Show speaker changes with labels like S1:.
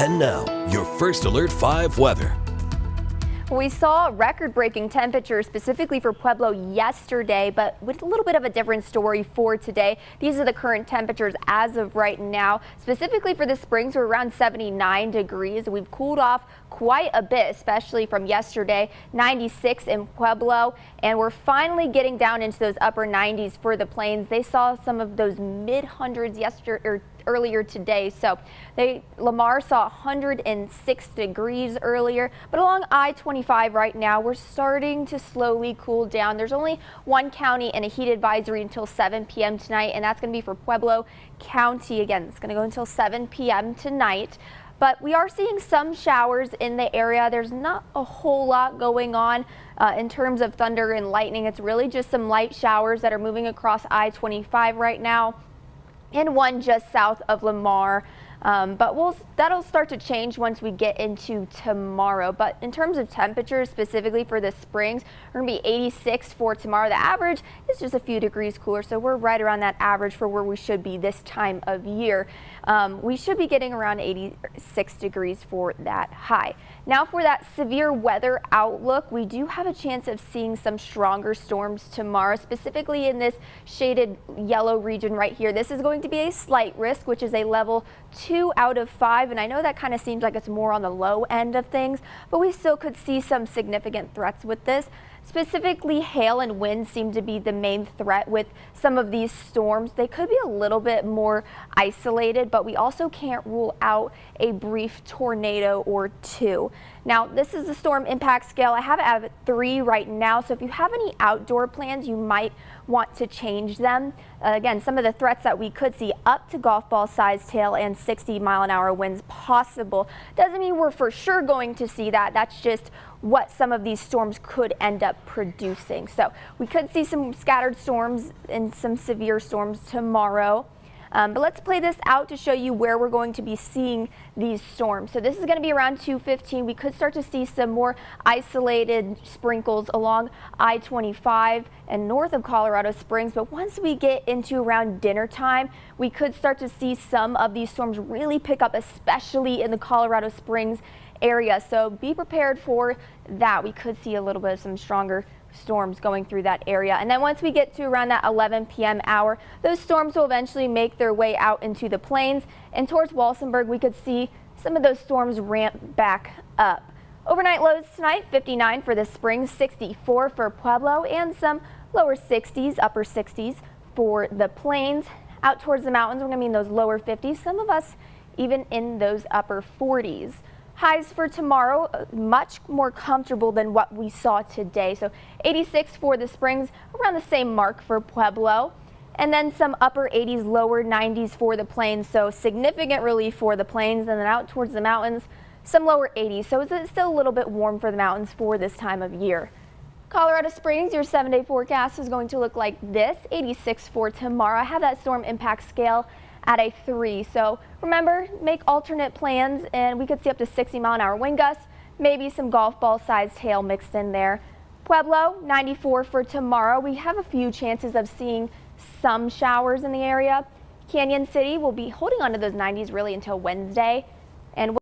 S1: And now, your first Alert 5 weather.
S2: We saw record-breaking temperatures specifically for Pueblo yesterday, but with a little bit of a different story for today. These are the current temperatures as of right now. Specifically for the Springs, we're around 79 degrees. We've cooled off quite a bit, especially from yesterday. 96 in Pueblo, and we're finally getting down into those upper 90s for the Plains. They saw some of those mid hundreds yesterday earlier today. So they Lamar saw 106 degrees earlier, but along I-25 right now, we're starting to slowly cool down. There's only one county in a heat advisory until 7 p.m. tonight, and that's going to be for Pueblo County. Again, it's going to go until 7 p.m. tonight but we are seeing some showers in the area. There's not a whole lot going on uh, in terms of thunder and lightning. It's really just some light showers that are moving across I-25 right now and one just south of Lamar. Um, but we'll, that'll start to change once we get into tomorrow. But in terms of temperatures, specifically for the Springs, we're going to be 86 for tomorrow. The average is just a few degrees cooler, so we're right around that average for where we should be this time of year. Um, we should be getting around 86 degrees for that high. Now for that severe weather outlook, we do have a chance of seeing some stronger storms tomorrow, specifically in this shaded yellow region right here. This is going to be a slight risk, which is a level two out of five. And I know that kind of seems like it's more on the low end of things, but we still could see some significant threats with this. Specifically, hail and wind seem to be the main threat with some of these storms. They could be a little bit more isolated, but we also can't rule out a brief tornado or two. Now, this is the storm impact scale. I have it at three right now, so if you have any outdoor plans, you might want to change them. Uh, again, some of the threats that we could see up to golf ball size hail and 60 mile an hour winds possible. Doesn't mean we're for sure going to see that. That's just what some of these storms could end up producing. So we could see some scattered storms and some severe storms tomorrow. Um, but let's play this out to show you where we're going to be seeing these storms. So this is going to be around 215. We could start to see some more isolated sprinkles along I-25 and north of Colorado Springs. But once we get into around dinner time, we could start to see some of these storms really pick up, especially in the Colorado Springs area. So be prepared for that. We could see a little bit of some stronger storms going through that area. And then once we get to around that 11 p.m. hour, those storms will eventually make their way out into the plains and towards Walsenburg, we could see some of those storms ramp back up. Overnight lows tonight, 59 for the spring, 64 for Pueblo, and some lower 60s, upper 60s for the plains. Out towards the mountains, we're going to be in those lower 50s, some of us even in those upper 40s. Highs for tomorrow, uh, much more comfortable than what we saw today. So 86 for the Springs, around the same mark for Pueblo. And then some upper 80s, lower 90s for the plains. So significant relief for the plains and then out towards the mountains, some lower 80s. So it's still a little bit warm for the mountains for this time of year. Colorado Springs, your seven day forecast is going to look like this 86 for tomorrow. I have that storm impact scale at a three. So remember, make alternate plans and we could see up to 60 mile an hour wind gusts, maybe some golf ball sized hail mixed in there. Pueblo, 94 for tomorrow. We have a few chances of seeing some showers in the area. Cañon City will be holding on to those 90s really until Wednesday. And